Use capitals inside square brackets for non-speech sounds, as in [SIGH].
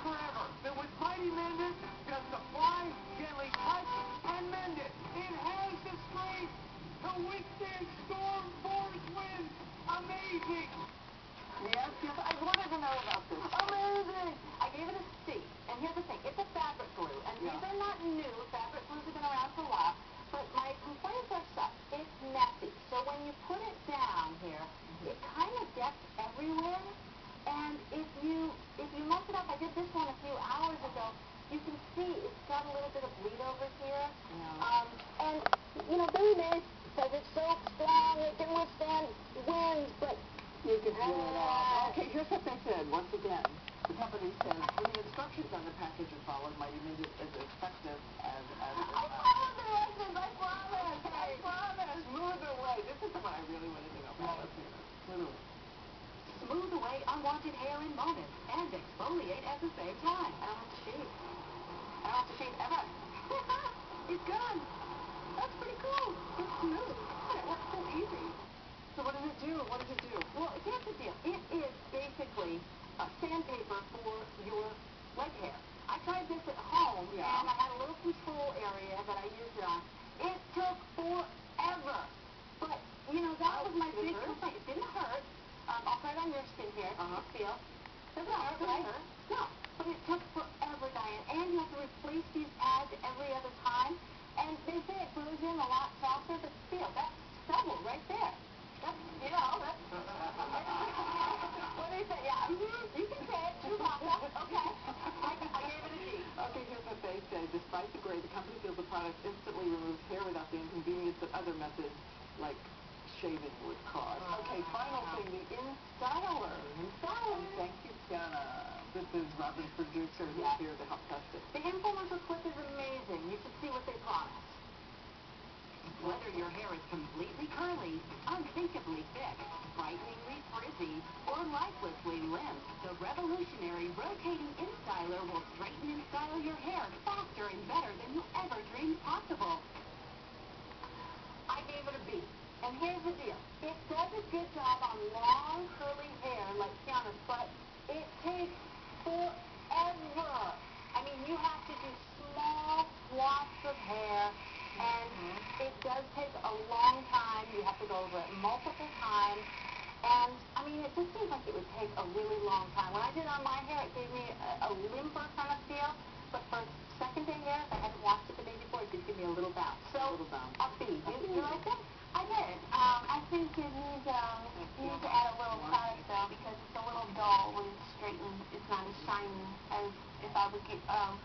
forever. That with Mighty Mendit to fly gently touch, and mend it. It has the strength to withstand storm force winds. Amazing. Yes, yes, I wanted to know about this. Amazing. I gave it a C. And here's the thing, it's a fabric glue. And yeah. these are not new. Fabric glues have been around for a while. But my complaints are such, it's messy. So when you put it down here, it kind of gets everywhere. And if you if you mess it up, I did this one a few hours ago. You can see it's got a little bit of bleed over here. Yeah. Um, and you know, Billy this because it's so strong, it can withstand winds, but you can do it all. Ah. Okay, here's what they said once again. The company says when the instructions on the package are followed, might immediately hair in moments and exfoliate at the same time. I don't have to shave. I don't have to shave ever. [LAUGHS] it's gone. That's pretty cool. It's smooth. It works so easy. So what does it do? What does it do? Well, here's the deal. It is basically a sandpaper for your leg hair. I tried this at home, Yeah. and I had a little control area that I used it on. It took forever. But, you know, that was my Did it big hurt? complaint. It didn't hurt. Um, I'll try it on your skin here. Uh-huh. Feel. Doesn't hurt, Doesn't right? hurt. No. But it took forever, Diane. And you have to replace these pads every other time. And they say it grows in a lot faster, but still, that's stubble right there. That's, you know, that's... [LAUGHS] what do you say? Yeah, you can say it. Chewbacca. Okay. I, I gave it. Okay, here's what they say. Despite the gray, the company feels the product instantly removes hair without the inconvenience that other methods like shaving would cause. Okay, final thing, the InStyler. InStyler. And thank you, Jenna. This is Robin's producer who's Yeah. here to help test it. The influencer clip is amazing. You should see what they promise. Whether your hair is completely curly, unthinkably thick, frighteningly frizzy, or lifelessly limp, the revolutionary rotating InStyler will straighten and style your hair faster and better than you ever dreamed possible. I gave it a B. And here's the deal. It does a good job on long, curly hair like Kiana's, but it takes forever. I mean, you have to do small swathes of hair, and mm-hmm. it does take a long time. You have to go over it multiple times. And, I mean, it just seems like it would take a really long time. When I did it on my hair, it gave me a, a limper kind of feel. But for second day hair, if I hadn't washed it the day before, it did give me a little bounce. So, A little bounce. a B. A You, you like it? I think it needs, um, you need to add a little product though, because it's a little dull when it's straightened. It's not as shiny as if I would get, um,